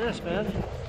this, man.